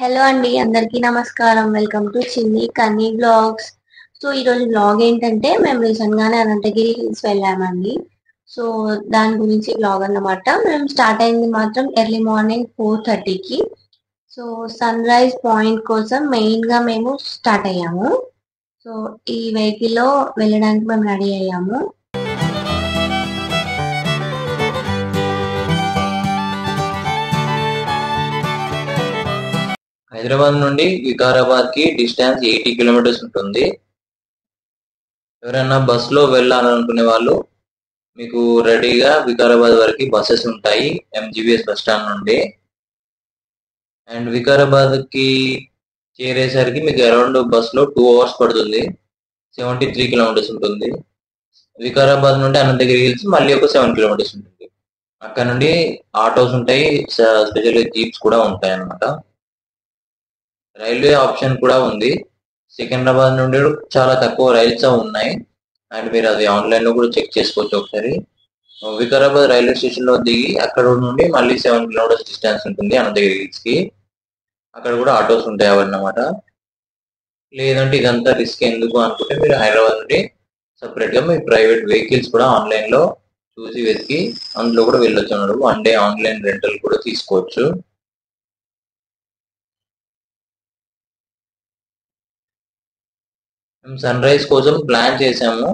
Hello అండి అందరికీ నమస్కారం. వెల్కమ్ టు చిన్ని కన్నీ బ్లాగ్స్ సో ఈరోజు బ్లాగ్ ఏంటంటే మేము రీసెంట్ గానే అనంతగిరి హిల్స్ వెళ్ళామండి. సో దాని గురించి బ్లాగ్ అన్నమాట. మేము స్టార్ట్ అయింది మాత్రం ఎర్లీ మార్నింగ్ ఫోర్ థర్టీకి సో సన్ రైజ్ పాయింట్ కోసం మెయిన్గా మేము స్టార్ట్ అయ్యాము. సో ఈ వెహికల్లో వెళ్ళడానికి మేము రెడీ అయ్యాము. హైదరాబాద్ నుండి వికారాబాద్కి డిస్టెన్స్ ఎయిటీ కిలోమీటర్స్ ఉంటుంది. ఎవరైనా బస్సులో వెళ్ళాలనుకునే వాళ్ళు మీకు రెడీగా వికారాబాద్ వరకు బస్సెస్ ఉంటాయి ఎంజీబీఎస్ బస్ స్టాండ్ నుండి. అండ్ వికారాబాద్కి చేరేసరికి మీకు అరౌండ్ బస్సులో టూ అవర్స్ పడుతుంది. సెవెంటీ త్రీ కిలోమీటర్స్ ఉంటుంది. వికారాబాద్ నుండి అనంతగిరి హిల్స్ మళ్ళీ ఒక సెవెన్ కిలోమీటర్స్ ఉంటుంది. అక్కడ నుండి ఆటోస్ ఉంటాయి స్పెషల్గా జీప్స్ కూడా ఉంటాయి అన్నమాట రైల్వే ఆప్షన్ కూడా ఉంది. సికింద్రాబాద్ నుండి చాలా తక్కువ రైల్స్ ఉన్నాయి. అండ్ మీరు అది ఆన్లైన్లో కూడా చెక్ చేసుకోవచ్చు ఒకసారి. వికారాబాద్ రైల్వే స్టేషన్లో దిగి అక్కడ నుండి మళ్ళీ సెవెన్ కిలోమీటర్స్ డిస్టెన్స్ ఉంటుంది అనంతగిరి హిల్స్కి అక్కడ కూడా ఆటోస్ ఉంటాయి అవన్నమాట. లేదంటే ఇదంతా రిస్క్ ఎందుకు అనుకుంటే మీరు హైదరాబాద్ నుండి సపరేట్గా మీ ప్రైవేట్ వెహికల్స్ కూడా ఆన్లైన్లో చూసి వెతికి అందులో కూడా వెళ్ళొచ్చు అన్నారు. వన్ డే ఆన్లైన్ రెంటల్ కూడా తీసుకోవచ్చు. మేము సన్ రైజ్ కోసం ప్లాన్ చేసాము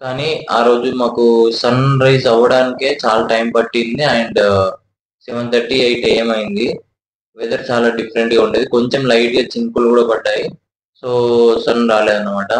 కానీ ఆ రోజు మాకు సన్ రైజ్ అవ్వడానికే చాలా టైం పట్టింది and seven thirty eight AM అయింది. వెదర్ చాలా డిఫరెంట్గా ఉండేది. కొంచెం లైట్గా చినుకులు కూడా పడ్డాయి. సో సన్ రాలేదన్నమాట.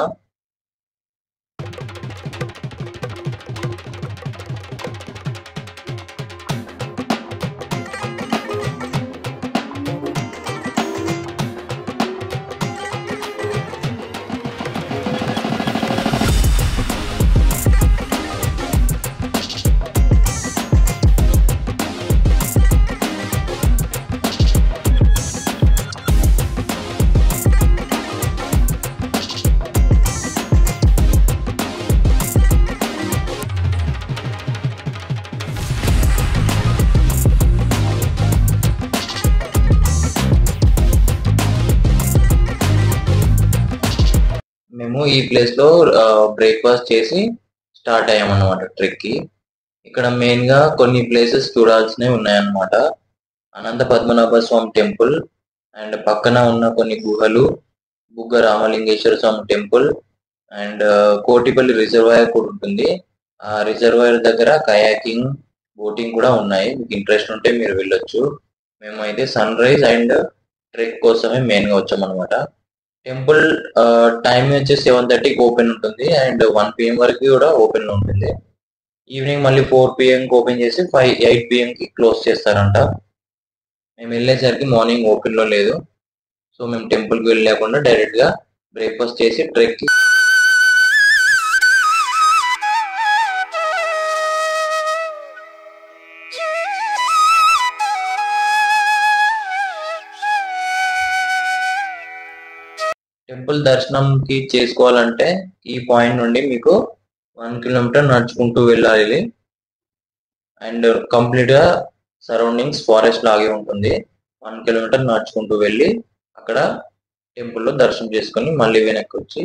ఈ ప్లేస్లో బ్రేక్ఫాస్ట్ చేసి స్టార్ట్ అయ్యామన్నమాట ట్రెక్కి. ఇక్కడ మెయిన్గా కొన్ని ప్లేసెస్ చూడాల్సినవి ఉన్నాయన్నమాట. అనంత పద్మనాభ స్వామి టెంపుల్ అండ్ పక్కన ఉన్న కొన్ని గుహలు Bugga Ramalingeswara Swamy temple and Kotipalli reservoir కూడా ఉంటుంది. ఆ రిజర్వాయర్ దగ్గర కయాకింగ్ బోటింగ్ కూడా ఉన్నాయి. మీకు ఇంట్రెస్ట్ ఉంటే మీరు వెళ్ళొచ్చు. మేమైతే సన్ రైజ్ అండ్ ట్రెక్ కోసమే మెయిన్గా వచ్చామన్నమాట. టెంపుల్ టైం వచ్చి సెవెన్ థర్టీకి ఓపెన్ ఉంటుంది అండ్ వన్ పిఎం వరకు కూడా ఓపెన్ ఉంటుంది. ఈవినింగ్ మళ్ళీ ఫోర్ పిఎంకి ఓపెన్ చేసి ఫైవ్ ఎయిట్ పిఎంకి క్లోజ్ చేస్తారంట. మేము వెళ్ళేసరికి మార్నింగ్ ఓపెన్లో లేదు. సో మేము టెంపుల్కి వెళ్ళలేకుండా డైరెక్ట్గా బ్రేక్ఫాస్ట్ చేసి ట్రెక్కి టెంపుల్ దర్శనంకి చేసుకోవాలంటే ఈ పాయింట్ నుండి మీకు వన్ కిలోమీటర్ నడుచుకుంటూ వెళ్ళాలి. అండ్ కంప్లీట్గా సరౌండింగ్స్ ఫారెస్ట్ లాగే ఉంటుంది. వన్ కిలోమీటర్ నడుచుకుంటూ వెళ్ళి అక్కడ టెంపుల్లో దర్శనం చేసుకొని మళ్ళీ వెనక్కి వచ్చి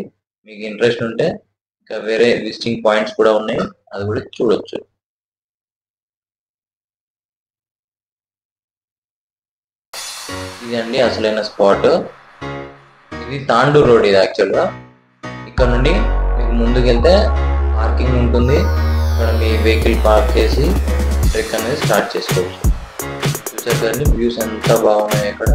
మీకు ఇంట్రెస్ట్ ఉంటే ఇంకా వేరే విజిటింగ్ పాయింట్స్ కూడా ఉన్నాయి. అది కూడా చూడొచ్చు. ఇదండి అసలైన స్పాట్. ఇది తాండూర్ రోడ్ ఇది యాక్చువల్గా ఇక్కడ నుండి మీకు ముందుకెళ్తే పార్కింగ్ ఉంటుంది. ఇక్కడ మీ వెహికల్ పార్క్ చేసి ట్రెక్ అనేది స్టార్ట్ చేసుకోవచ్చు. చూసారు కదండి వ్యూస్ ఎంత బాగున్నాయి ఇక్కడ.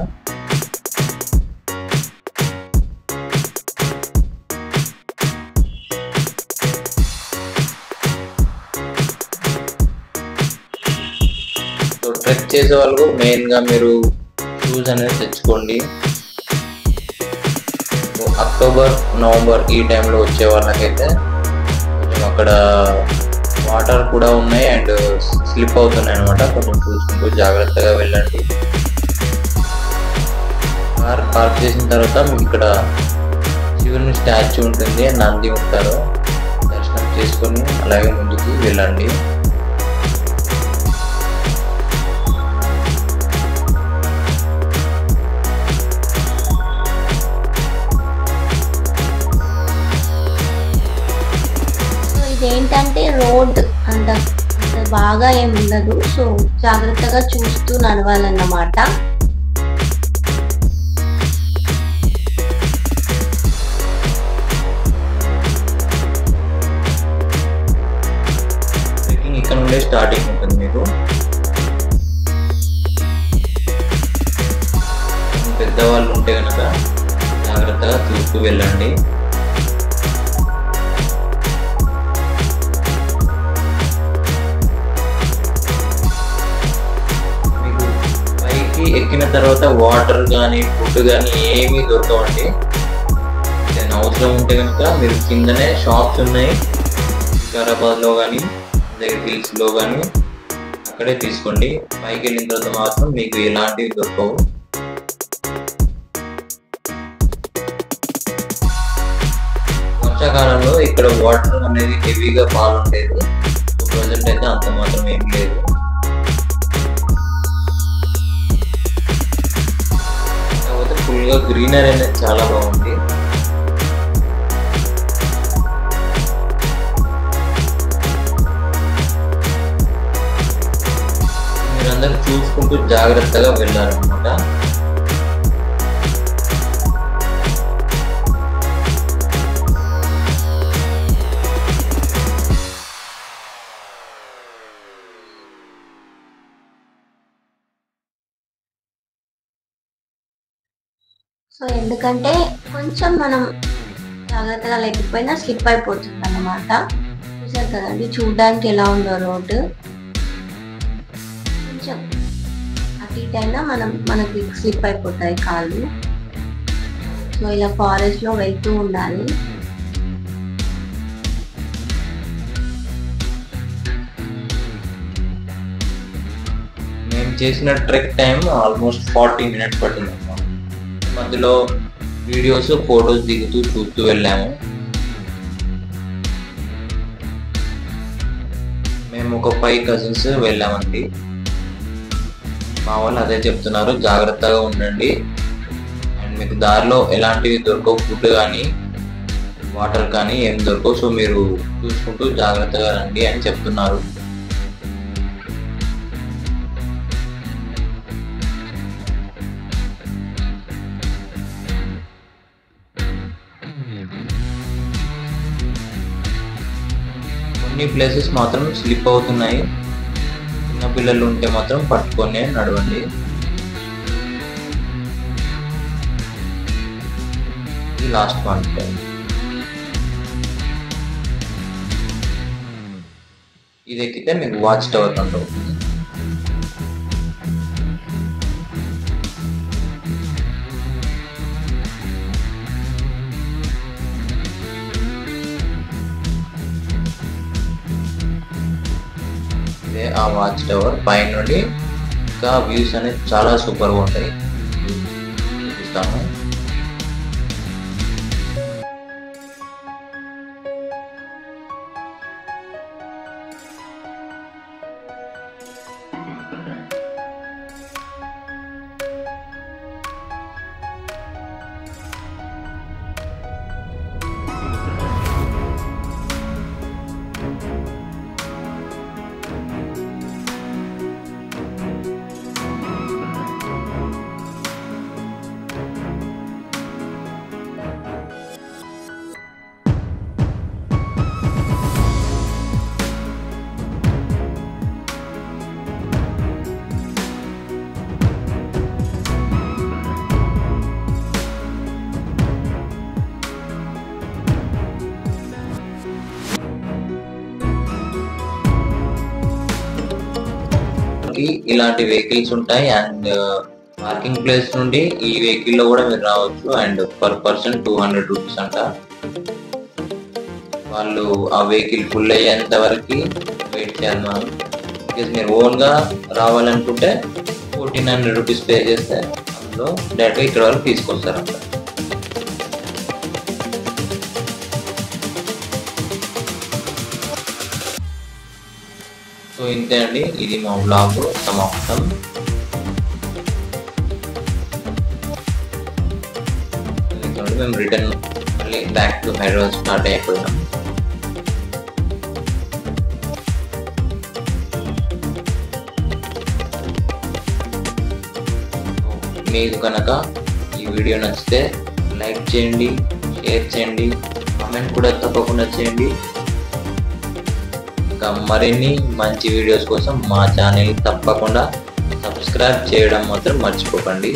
ట్రెక్ చేసే వాళ్ళకు మెయిన్గా మీరు షూస్ అనేది తెచ్చుకోండి. అక్టోబర్ నవంబర్ ఈ టైంలో వచ్చే వాళ్ళకైతే కొంచెం అక్కడ వాటర్ కూడా ఉన్నాయి అండ్ స్లిప్ అవుతున్నాయి అనమాట కొంచెం చూసుకుంటూ జాగ్రత్తగా వెళ్ళండి. కార్ పార్క్ చేసిన తర్వాత మీకు ఇక్కడ శివుని స్టాచ్యూ ఉంటుంది నంది ఉంటారు. దర్శనం చేసుకొని అలాగే ముందుకు వెళ్ళండి. రోడ్ అంత అంత బాగా ఏమి ఉండదు. సో జాగ్రత్తగా చూస్తూ నడవాలన్నమాట. ఇక్కడ నుండే స్టార్టింగ్ ఉంటుంది మీకు. పెద్దవాళ్ళు ఉంటే కనుక జాగ్రత్తగా చూస్తూ వెళ్ళండి. ఎక్కిన తర్వాత వాటర్ కానీ ఫుడ్ కానీ ఏమీ దొరకవండి. నేను అవసరం ఉంటే కనుక మీరు కిందనే షాప్స్ ఉన్నాయి. వికారాబాద్లో కానీ దగ్గర హిల్స్లో కానీ అక్కడే తీసుకోండి. పైకి వెళ్ళిన తర్వాత మాత్రం మీకు ఎలాంటివి దొరకవు. వర్షాకాలంలో ఇక్కడ వాటర్ అనేది హెవీగా పాలుండేది. ప్రజెంట్ అయితే అంత మాత్రం ఏం లేదు. ఫుల్గా గ్రీనరీ అనేది చాలా బాగుంది. మీరందరూ చూసుకుంటూ జాగ్రత్తగా వెళ్ళాలన్నమాట. సో ఎందుకంటే కొంచెం మనం జాగ్రత్తగా లేకపోయినా స్లిప్ అయిపోతుంది అన్నమాట చూసారు కదండి చూడడానికి ఎలా ఉందో రోడ్డు. కొంచెం అటు ఇటు అయినా మనం మనకి స్లిప్ అయిపోతాయి కాళ్ళు. సో ఇలా ఫారెస్ట్లో వెళ్తూ ఉండాలి. మేము చేసిన trek time almost forty minutes పట్టింది. అందులో వీడియోస్ ఫొటోస్ దిగుతూ చూస్తూ వెళ్ళాము. మేము ఒక ఫైవ్ కజిన్స్ వెళ్ళామండి. మా వాళ్ళు అదే చెప్తున్నారు జాగ్రత్తగా ఉండండి. అండ్ మీకు దారిలో ఎలాంటివి దొరకవు ఫుడ్ కానీ వాటర్ కానీ ఏం దొరకవు సో మీరు చూసుకుంటూ జాగ్రత్తగా రండి అని చెప్తున్నారు. కొన్ని ప్లేసెస్ మాత్రం స్లిప్ అవుతున్నాయి. చిన్న పిల్లలు ఉంటే మాత్రం పట్టుకొని నడవండి. ఇది లాస్ట్ పాయింట్ ఇది ఎక్కితే మీకు వాచ్ టవర్ కంట్రోల్ ఆ వాచ్ టవర్ పైన నుండి ఇంకా వ్యూస్ అనేది చాలా సూపర్గా ఉంటాయి. చూపిస్తాము. ఇలాంటి వెహికల్స్ ఉంటాయి. అండ్ పార్కింగ్ ప్లేస్ నుండి ఈ వెహికల్లో కూడా మీరు రావచ్చు. And per person two hundred rupees అంట. వాళ్ళు ఆ వెహికల్ ఫుల్ అయ్యేంత వరకు వెయిట్ చేయాలి మనం బికాస్ మీరు ఓన్గా రావాలనుకుంటే ఫోర్టీన్ హండ్రెడ్ రూపీస్ పే చేస్తే అందులో డైరెక్ట్ ఇక్కడ వరకు తీసుకొస్తారంట. సో ఇంతే అండి. ఇది మా బ్లాగ్ సమాప్తం మేము రిటర్న్ మళ్ళీ బ్యాక్ టు హైదరాబాద్ స్టార్ట్ అయిపోయినాం. మీకు కనుక ఈ వీడియో నచ్చితే లైక్ చేయండి షేర్ చేయండి కామెంట్ కూడా తప్పకుండా చేయండి. ఇంకా మరిన్ని మంచి వీడియోస్ కోసం మా ఛానల్ తప్పకుండా సబ్స్క్రైబ్ చేయడం మాత్రం మర్చిపోకండి.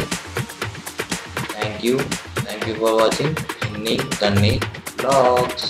Thank you thank you for watching ఇన్ని కన్ని బ్లాగ్స్